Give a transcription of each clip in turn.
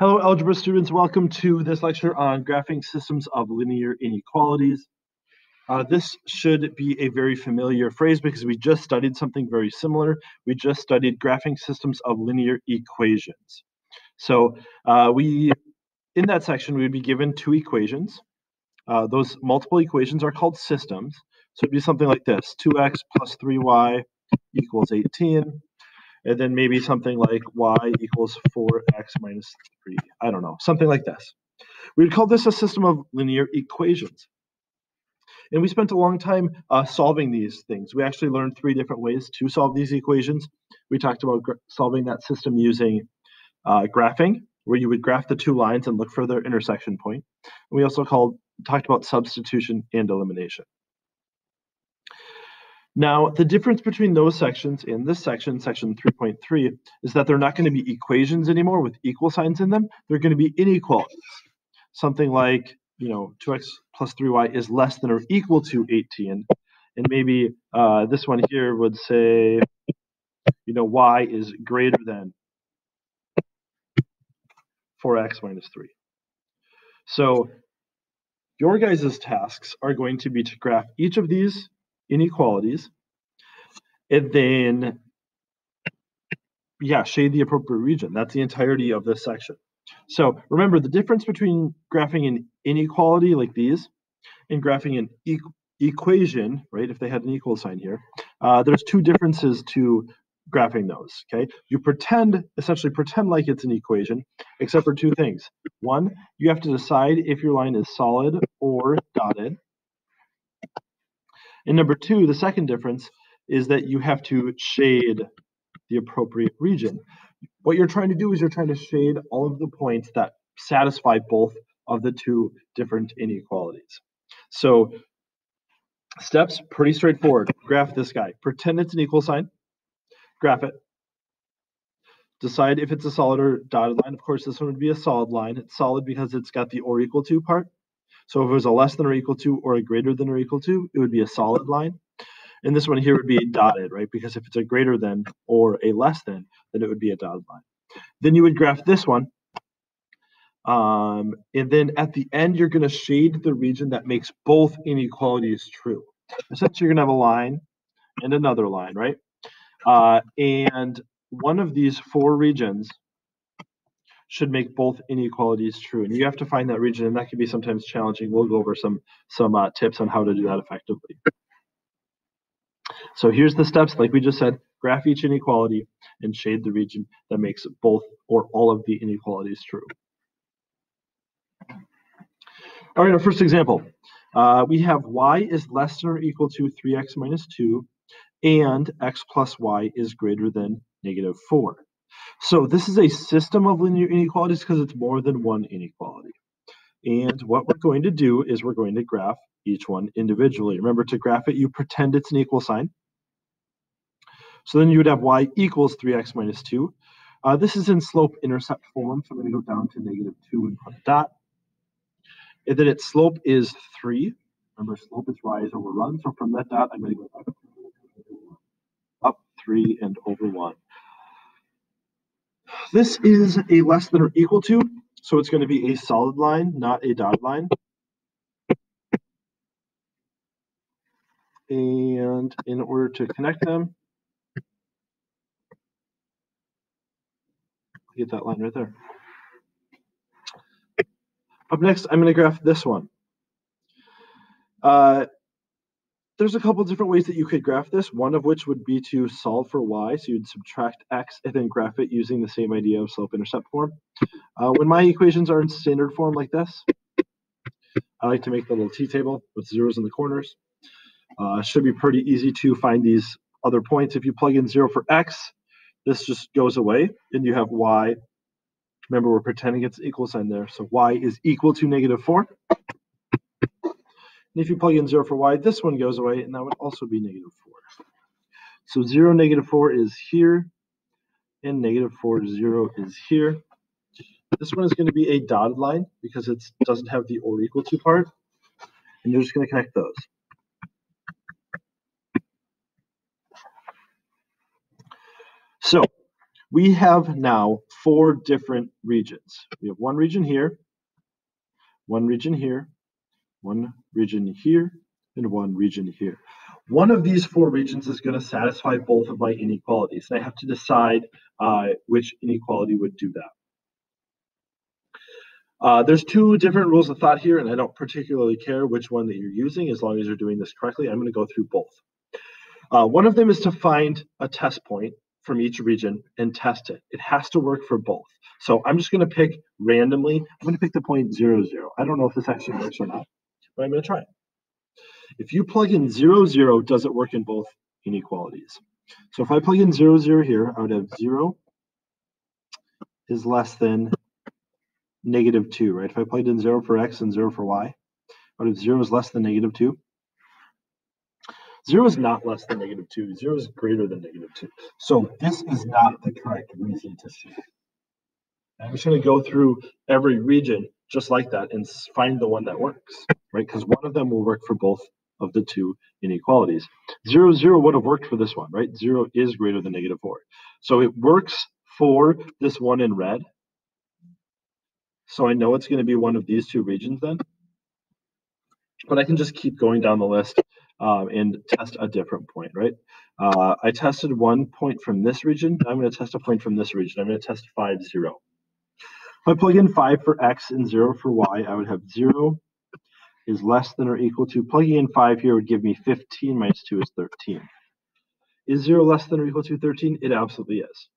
Hello, algebra students. Welcome to this lecture on graphing systems of linear inequalities. Uh, this should be a very familiar phrase because we just studied something very similar. We just studied graphing systems of linear equations. So uh, we, in that section, we would be given two equations. Uh, those multiple equations are called systems. So it'd be something like this, 2x plus 3y equals 18 and then maybe something like y equals 4x minus 3. I don't know, something like this. We would call this a system of linear equations. And we spent a long time uh, solving these things. We actually learned three different ways to solve these equations. We talked about solving that system using uh, graphing, where you would graph the two lines and look for their intersection point. And we also called talked about substitution and elimination. Now, the difference between those sections in this section, section 3.3, is that they're not going to be equations anymore with equal signs in them. They're going to be inequalities. Something like, you know, 2x plus 3y is less than or equal to 18. And maybe uh, this one here would say, you know, y is greater than 4x minus 3. So your guys' tasks are going to be to graph each of these inequalities and then yeah shade the appropriate region. That's the entirety of this section. So remember the difference between graphing an inequality like these and graphing an e equation right if they had an equal sign here uh, there's two differences to graphing those okay? You pretend essentially pretend like it's an equation except for two things. One you have to decide if your line is solid or dotted and number two, the second difference is that you have to shade the appropriate region. What you're trying to do is you're trying to shade all of the points that satisfy both of the two different inequalities. So steps, pretty straightforward. Graph this guy. Pretend it's an equal sign. Graph it. Decide if it's a solid or dotted line. Of course, this one would be a solid line. It's solid because it's got the or equal to part. So if it was a less than or equal to or a greater than or equal to, it would be a solid line. And this one here would be dotted, right? Because if it's a greater than or a less than, then it would be a dotted line. Then you would graph this one. Um, and then at the end, you're going to shade the region that makes both inequalities true. Essentially, you're going to have a line and another line, right? Uh, and one of these four regions should make both inequalities true. And you have to find that region, and that can be sometimes challenging. We'll go over some some uh, tips on how to do that effectively. So here's the steps, like we just said, graph each inequality and shade the region that makes both or all of the inequalities true. All right, our first example. Uh, we have y is less than or equal to 3x minus 2 and x plus y is greater than negative 4. So this is a system of linear inequalities because it's more than one inequality. And what we're going to do is we're going to graph each one individually. Remember to graph it, you pretend it's an equal sign. So then you would have y equals 3x minus 2. Uh, this is in slope-intercept form, so I'm going to go down to negative 2 and put a dot. And then its slope is 3. Remember, slope is rise over run, so from that dot, I'm going to go up, up 3 and over 1. This is a less than or equal to, so it's going to be a solid line, not a dotted line. And in order to connect them, get that line right there. Up next, I'm going to graph this one. Uh, there's a couple different ways that you could graph this, one of which would be to solve for y. So you'd subtract x and then graph it using the same idea of slope-intercept form. Uh, when my equations are in standard form like this, I like to make the little t-table with zeros in the corners. Uh, should be pretty easy to find these other points. If you plug in zero for x, this just goes away and you have y. Remember, we're pretending it's equal sign there. So y is equal to negative 4. And if you plug in 0 for y, this one goes away, and that would also be negative 4. So 0, negative 4 is here, and negative 4, 0 is here. This one is going to be a dotted line because it doesn't have the or equal to part. And you're just going to connect those. So we have now four different regions. We have one region here, one region here, one region here, and one region here. One of these four regions is going to satisfy both of my inequalities. And I have to decide uh, which inequality would do that. Uh, there's two different rules of thought here, and I don't particularly care which one that you're using as long as you're doing this correctly. I'm going to go through both. Uh, one of them is to find a test point from each region and test it. It has to work for both. So I'm just going to pick randomly. I'm going to pick the point zero zero. I don't know if this actually works or not, but I'm going to try it. If you plug in zero zero, does it work in both inequalities? So if I plug in zero zero here, I would have zero is less than negative 2, right? If I plugged in 0 for x and 0 for y, but if 0 is less than negative 2, 0 is not less than negative 2. 0 is greater than negative 2. So this is not the correct reason to see. I'm just going to go through every region just like that and find the one that works, right? Because one of them will work for both of the two inequalities. 0, 0 would have worked for this one, right? 0 is greater than negative 4. So it works for this one in red, so I know it's going to be one of these two regions then. But I can just keep going down the list um, and test a different point, right? Uh, I tested one point from this region. I'm going to test a point from this region. I'm going to test 5, 0. If I plug in 5 for x and 0 for y, I would have 0 is less than or equal to, plugging in 5 here would give me 15 minus 2 is 13. Is 0 less than or equal to 13? It absolutely is.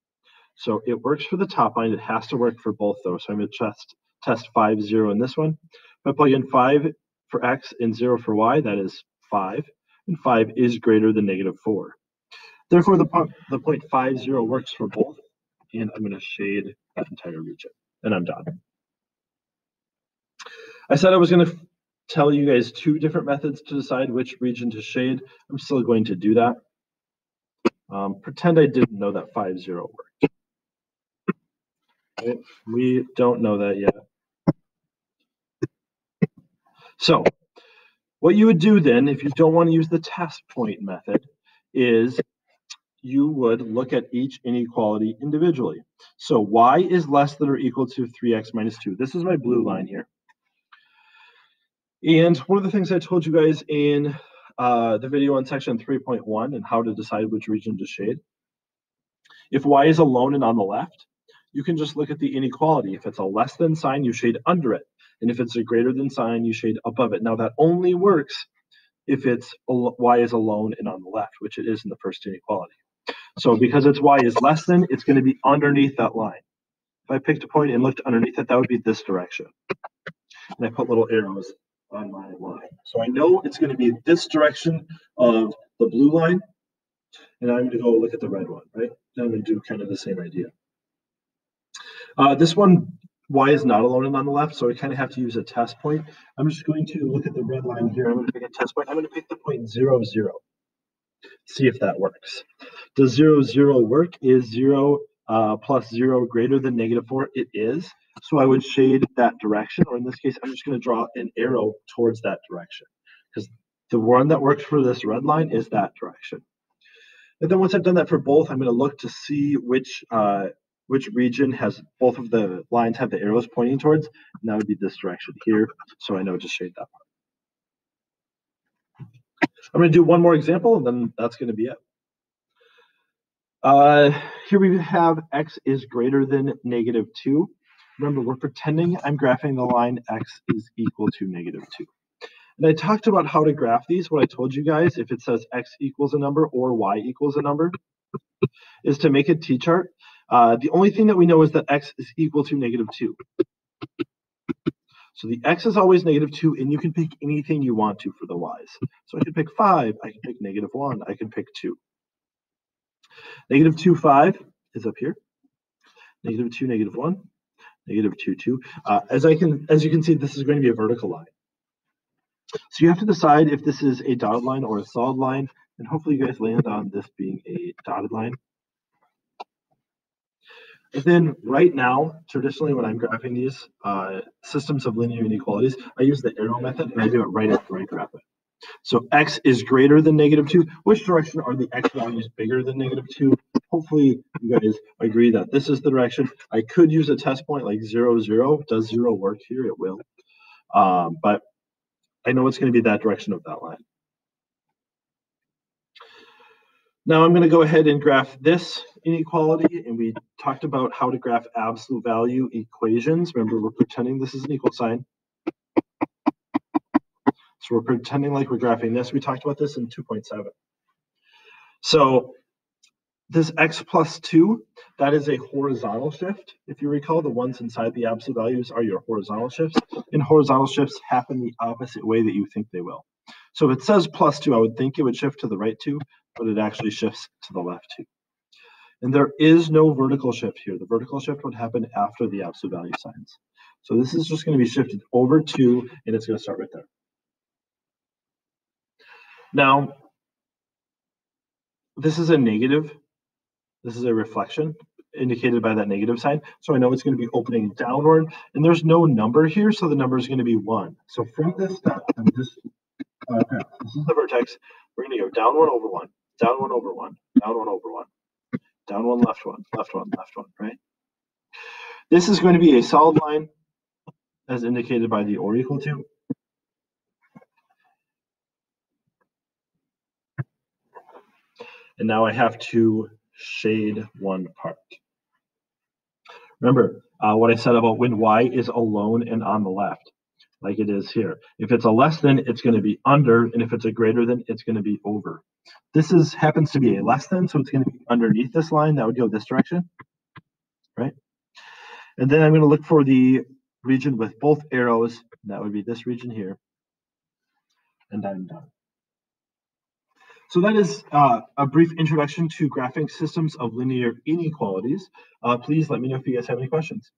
So it works for the top line. It has to work for both though. So I'm going to test test 5, 0 in this one. If I plug in 5 for x and 0 for y, that is 5, and 5 is greater than negative 4. Therefore, the, the point 5, 0 works for both, and I'm going to shade that entire region, and I'm done. I said I was going to tell you guys two different methods to decide which region to shade. I'm still going to do that. Um, pretend I didn't know that 5, 0 worked. We don't know that yet. So what you would do then, if you don't want to use the test point method, is you would look at each inequality individually. So y is less than or equal to 3x minus 2. This is my blue line here. And one of the things I told you guys in uh, the video on section 3.1 and how to decide which region to shade, if y is alone and on the left, you can just look at the inequality. If it's a less than sign, you shade under it. And if it's a greater than sign, you shade above it. Now that only works if it's y is alone and on the left, which it is in the first inequality. So because it's y is less than, it's going to be underneath that line. If I picked a point and looked underneath it, that would be this direction. And I put little arrows on my line. So I know it's going to be this direction of the blue line. And I'm going to go look at the red one, right? And I'm going to do kind of the same idea. Uh, this one y is not alone and on the left, so we kind of have to use a test point. I'm just going to look at the red line here. I'm going to pick a test point. I'm going to pick the point zero, zero. See if that works. Does zero, zero work? Is zero uh, plus zero greater than negative four? It is. So I would shade that direction, or in this case, I'm just going to draw an arrow towards that direction because the one that works for this red line is that direction. And then once I've done that for both, I'm going to look to see which uh, which region has both of the lines have the arrows pointing towards, and that would be this direction here. So I know to shade that one. I'm going to do one more example, and then that's going to be it. Uh, here we have x is greater than negative 2. Remember, we're pretending I'm graphing the line x is equal to negative 2. And I talked about how to graph these. What I told you guys, if it says x equals a number or y equals a number, is to make a t-chart uh, the only thing that we know is that x is equal to negative 2. So the x is always negative 2, and you can pick anything you want to for the y's. So I could pick 5, I can pick negative 1, I can pick 2. Negative 2, 5 is up here. Negative 2, negative 1, negative 2, 2. Uh, as, I can, as you can see, this is going to be a vertical line. So you have to decide if this is a dotted line or a solid line, and hopefully you guys land on this being a dotted line. And then right now, traditionally when I'm graphing these uh, systems of linear inequalities, I use the arrow method and I do it right after I graph it. So x is greater than negative 2. Which direction are the x values bigger than negative 2? Hopefully you guys agree that this is the direction. I could use a test point like 0, 0. Does 0 work here? It will. Um, but I know it's going to be that direction of that line. Now I'm going to go ahead and graph this inequality, and we talked about how to graph absolute value equations. Remember, we're pretending this is an equal sign. So we're pretending like we're graphing this. We talked about this in 2.7. So this x plus 2, that is a horizontal shift. If you recall, the ones inside the absolute values are your horizontal shifts, and horizontal shifts happen the opposite way that you think they will. So if it says plus 2, I would think it would shift to the right 2, but it actually shifts to the left 2. And there is no vertical shift here. The vertical shift would happen after the absolute value signs. So this is just going to be shifted over 2, and it's going to start right there. Now, this is a negative. This is a reflection indicated by that negative sign. So I know it's going to be opening downward, and there's no number here, so the number is going to be 1. So from this step, from this, is the vertex, we're going to go down 1 over 1, down 1 over 1, down 1 over 1, down 1, left 1, left 1, left 1, right? This is going to be a solid line as indicated by the or equal to. And now I have to shade one part. Remember uh, what I said about when y is alone and on the left, like it is here. If it's a less than, it's going to be under, and if it's a greater than, it's going to be over. This is happens to be a less than, so it's going to be underneath this line. That would go this direction, right? And then I'm going to look for the region with both arrows. That would be this region here. And I'm done. So that is uh, a brief introduction to graphing systems of linear inequalities. Uh, please let me know if you guys have any questions.